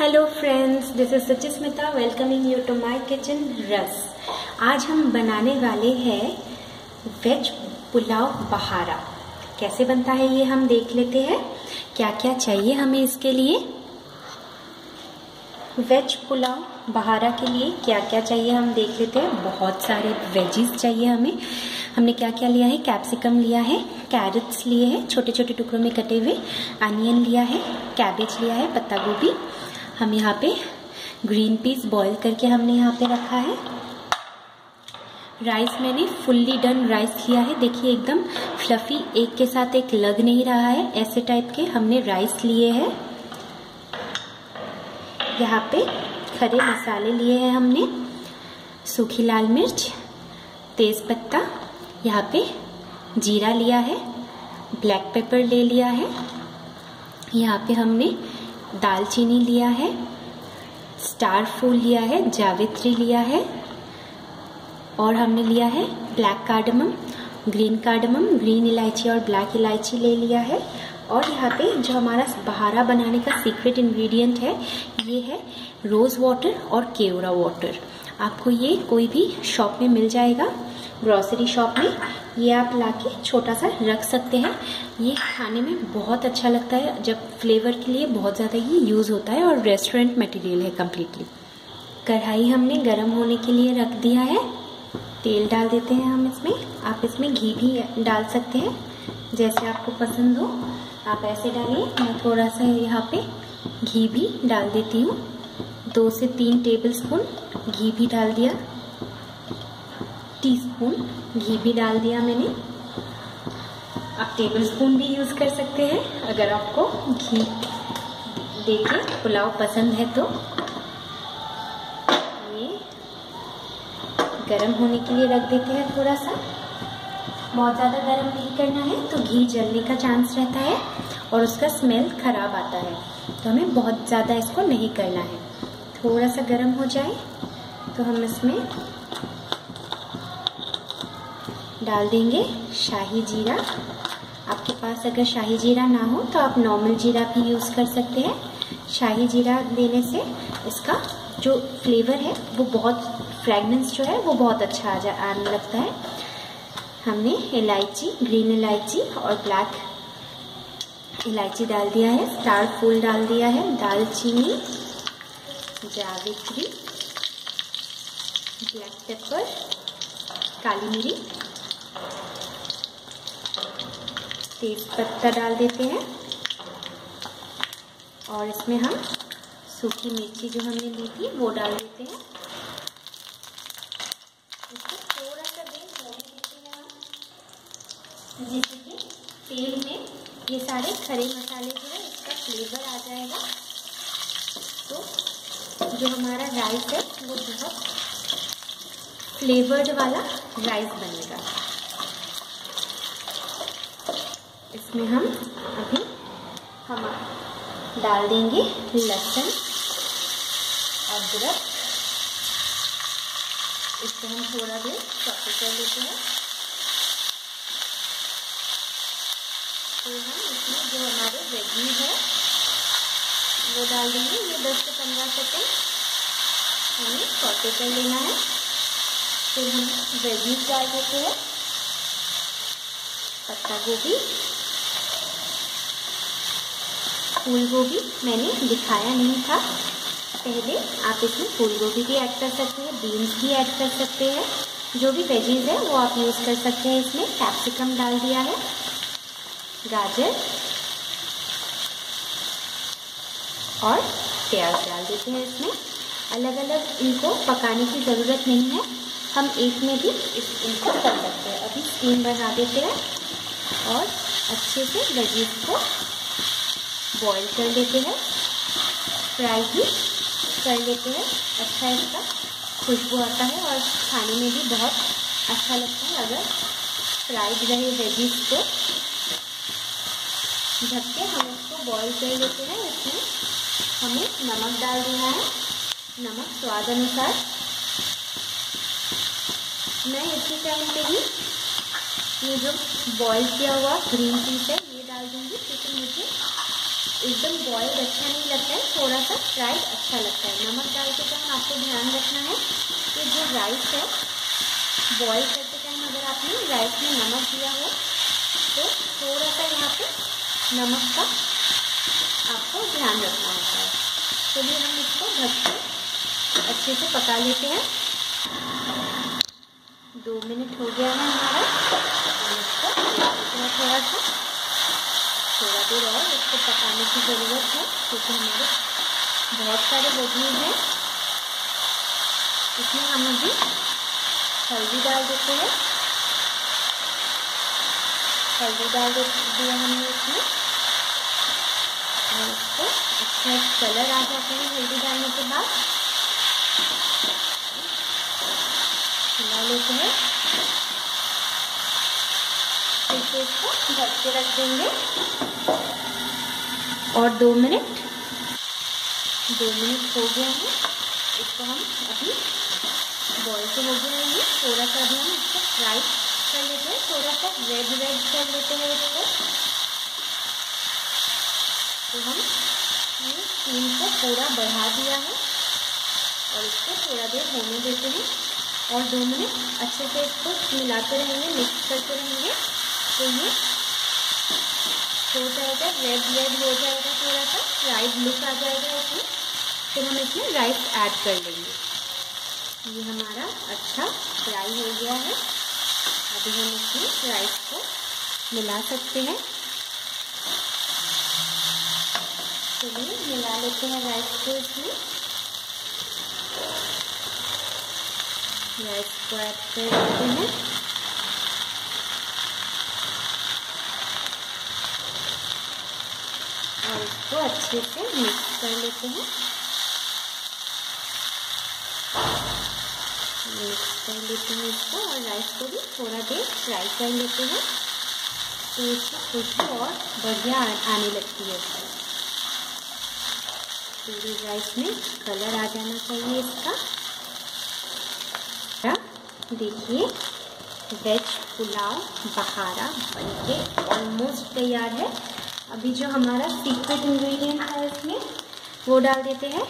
Hello friends this is Sachismita welcoming you to my kitchen रस आज हम बनाने वाले हैं वेज पुलाव बहारा कैसे बनता है ये हम देख लेते हैं। क्या क्या चाहिए हमें इसके लिए? वेज पुलाव बहारा के लिए क्या क्या चाहिए हम देख लेते हैं। बहुत सारे वेजीज चाहिए हमें। हमने क्या क्या लिया है? कैप्सिकम लिया है कैरेट्स लिए हैं छोटे छोटे टुकड़ों में कटे हुए अनियन लिया है कैबेज लिया है पत्ता गोभी हम यहाँ पे ग्रीन पीस बॉईल करके हमने यहाँ पे रखा है। राइस मैंने फुल्ली डन राइस लिया है। देखिए, एकदम फ्लफी एक के साथ एक लग नहीं रहा है। ऐसे टाइप के हमने राइस लिए हैं। यहाँ पे खड़े मसाले लिए हैं हमने। सूखी लाल मिर्च तेज पत्ता यहाँ पे जीरा लिया है। ब्लैक पेपर ले लिया है। यहाँ पे हमने दालचीनी लिया है, स्टार फूल लिया है, जावित्री लिया है, और हमने लिया है black cardamom, green cardamom, green इलायची और ब्लैक इलायची ले लिया है। और यहाँ पे जो हमारा बहारा बनाने का सीक्रेट इंग्रेडिएंट है, ये है रोज़ वाटर और केवड़ा वाटर आपको ये कोई भी शॉप में मिल जाएगा। ग्रॉसरी शॉप में। ये आप लाके छोटा सा रख सकते हैं। ये खाने में बहुत अच्छा लगता है। जब फ्लेवर के लिए बहुत ज़्यादा ये यूज़ होता है और रेस्टोरेंट मटेरियल है कम्प्लीटली कढ़ाई हमने गर्म होने के लिए रख दिया है। तेल डाल देते हैं हम इसमें। आप इसमें घी भी डाल सकते हैं, जैसे आपको पसंद हो। आप ऐसे डालिए। मैं थोड़ा सा यहाँ पे घी भी डाल देती हूँ। दो से तीन टेबल स्पून घी भी डाल दिया। टीस्पून घी भी डाल दिया मैंने। आप टेबल स्पून भी यूज़ कर सकते हैं, अगर आपको घी देके पुलाव पसंद है तो। ये गरम होने के लिए रख देते हैं थोड़ा सा बहुत ज़्यादा गरम नहीं करना है तो घी जलने का चांस रहता है और उसका स्मेल खराब आता है। तो हमें बहुत ज़्यादा इसको नहीं करना है। थोड़ा सा गर्म हो जाए तो हम इसमें डाल देंगे शाही जीरा। आपके पास अगर शाही जीरा ना हो तो आप नॉर्मल जीरा भी यूज़ कर सकते हैं। शाही जीरा देने से इसका जो फ्लेवर है, वो बहुत फ्रेगनेंस जो है, वो बहुत अच्छा आ जा, आने लगता है। हमने इलायची ग्रीन इलायची और ब्लैक इलायची डाल दिया है स्टार फूल डाल दिया है, दालचीनी, जावित्री ब्लैक पेपर काली मिरी तेज पत्ता डाल देते हैं। और इसमें हम सूखी मिर्ची जो हमने ली थी, वो डाल देते हैं। इसको थोड़ा हैं जैसे कि तेल में ये सारे खड़े मसाले जो है, इसका फ्लेवर आ जाएगा। तो जो हमारा राइस है, वो बहुत फ्लेवर्ड वाला राइस बनेगा। इसमें हम अभी हम डाल देंगे लहसुन, अदरक। इसको हम थोड़ा देर चॉपी कर लेते हैं। तो हम इसमें जो हमारे वेजीज है, वो डाल देंगे। ये 10 से 15 सेकेंड हमें चॉपी कर लेना है। फिर हम वेजीज डाल देते हैं। पत्ता गोभी फूल गोभी मैंने दिखाया नहीं था। पहले आप इसमें फूल गोभी भी ऐड कर सकते हैं बीन्स भी ऐड कर सकते हैं। जो भी वेजीज है, वो आप यूज़ कर सकते हैं इसमें। कैप्सिकम डाल दिया है। गाजर। और प्याज डाल देते हैं इसमें। अलग अलग इनको पकाने की ज़रूरत नहीं है। हम एक में भी इस इनको कर सकते हैं। अभी स्टीम बना देते हैं और अच्छे से वेजीज को बॉईल कर लेते हैं। फ्राई भी कर लेते हैं। अच्छा इसका खुशबू आता है और खाने में भी बहुत अच्छा लगता है। अगर फ्राइड रहे वेजीज को ढक के हम इसको बॉईल कर लेते हैं, इसमें हमें नमक डाल देना है। नमक स्वाद अनुसार। मैं इसी टाइम पे ही ये जो बॉईल किया हुआ ग्रीन पीस है ये डाल दूँगी क्योंकि मुझे एकदम बॉइल्ड अच्छा नहीं लगता है थोड़ा सा फ्राइड अच्छा लगता है। नमक डाल के टाइम आपको ध्यान रखना है कि जो राइस है बॉयल करते टाइम अगर आपने राइस में नमक दिया हो तो थोड़ा सा यहाँ पे नमक का आपको ध्यान रखना होता है। चलिए हम इसको ढक के अच्छे से पका लेते हैं। दो मिनट हो गया है हमारा। थोड़ा सा थोड़ा देर और इसको पकाने की ज़रूरत है, क्योंकि हमारे बहुत सारे बजने हैं। इसमें हम अभी हल्दी डाल देते हैं। हल्दी डाल दिया हमने इसमें। और इसको अच्छा कलर आ जाता है हल्दी डालने के बाद। लेते हैं। फिर इसको ढक के रख देंगे। और दो मिनट दो मिनट हो गया है। इसको हम अभी बॉयल तो हो गया है। थोड़ा सा अभी हम इसको फ्राई कर लेते हैं। थोड़ा सा रेड रेड कर लेते हैं इसको। तो हम स्टीम को पूरा बढ़ा दिया है। और इसको थोड़ा देर होने देते हैं। और दो मिनट अच्छे से इसको मिलाते रहेंगे मिक्स करते रहेंगे। तो ये हो जाएगा रेड रेड हो जाएगा थोड़ा सा फ्राइड लुक आ जाएगा इसमें। फिर हम इसमें राइस ऐड कर लेंगे। ये हमारा अच्छा फ्राई हो गया है। अभी हम इसमें राइस को मिला सकते हैं। चलिए, मिला लेते हैं राइस को इसमें। राइस को ऐड कर लेते हैं। और इसको अच्छे से मिक्स कर लेते हैं। मिक्स कर लेते हैं इसको और राइस को भी थोड़ा देर फ्राई कर लेते हैं। तो इसकी खुशबू और बढ़िया आने लगती है। पूरी राइस में कलर आ जाना चाहिए इसका। देखिए वेज पुलाव बहारा बनके ऑलमोस्ट तैयार है। अभी जो हमारा सीक्रेट इंग्रेडिएंट है इसमें, वो डाल देते हैं।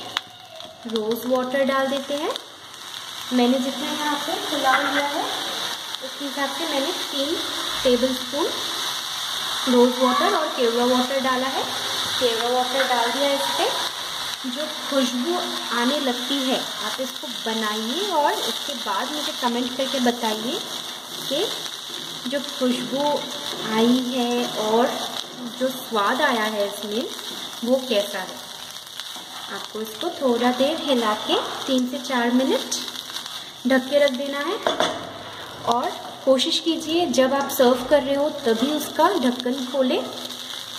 रोज़ वाटर डाल देते हैं। मैंने जितना यहाँ पे पुलाव लिया है, उसके हिसाब से मैंने तीन टेबल स्पून रोज़ वाटर और केवड़ा वाटर डाला है। केवड़ा वाटर डाल दिया इस पर जो खुशबू आने लगती है, आप इसको बनाइए और उसके बाद मुझे कमेंट करके बताइए कि जो खुशबू आई है और जो स्वाद आया है इसमें, वो कैसा है? आपको इसको थोड़ा देर हिला के तीन से चार मिनट ढक के रख देना है। और कोशिश कीजिए, जब आप सर्व कर रहे हो, तभी उसका ढक्कन खोलें।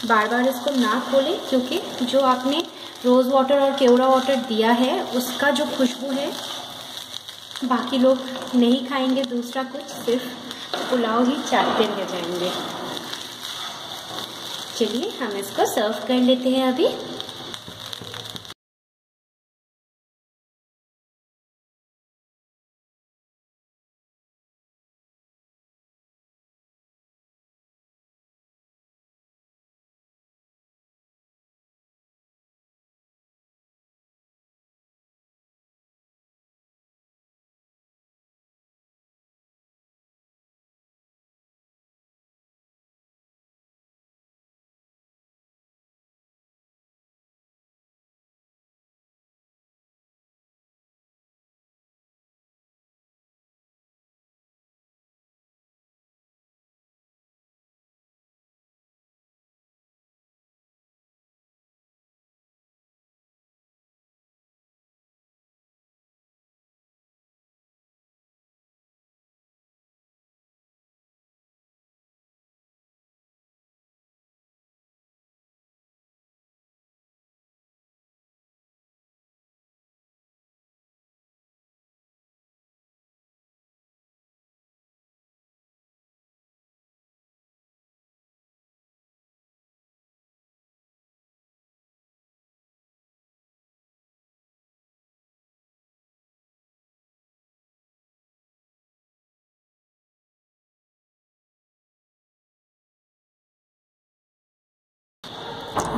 बार बार इसको ना खोलें, क्योंकि जो आपने रोज़ वाटर और केवड़ा वाटर दिया है, उसका जो खुशबू है, बाकी लोग नहीं खाएँगे, दूसरा कुछ सिर्फ़ पुलाव ही चाटते रह जाएँगे। चलिए हम इसको सर्व कर लेते हैं अभी।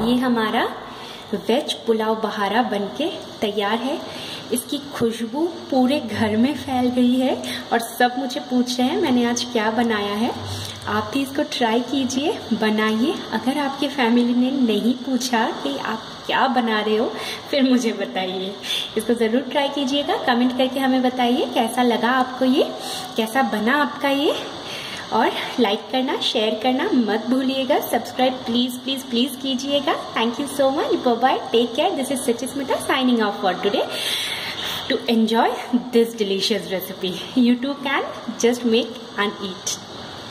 ये हमारा वेज पुलाव बहारा बनके तैयार है। इसकी खुशबू पूरे घर में फैल गई है और सब मुझे पूछ रहे हैं, मैंने आज क्या बनाया है? आप भी इसको ट्राई कीजिए, बनाइए। अगर आपके फैमिली ने नहीं पूछा कि आप क्या बना रहे हो, फिर मुझे बताइए। इसको ज़रूर ट्राई कीजिएगा। कमेंट करके हमें बताइए, कैसा लगा आपको ये? कैसा बना आपका ये? और लाइक करना शेयर करना मत भूलिएगा। सब्सक्राइब प्लीज़ प्लीज़ प्लीज़ कीजिएगा। Thank you so much bye take care this is Sachismita signing off for today to enjoy this delicious recipe you too can just make and eat.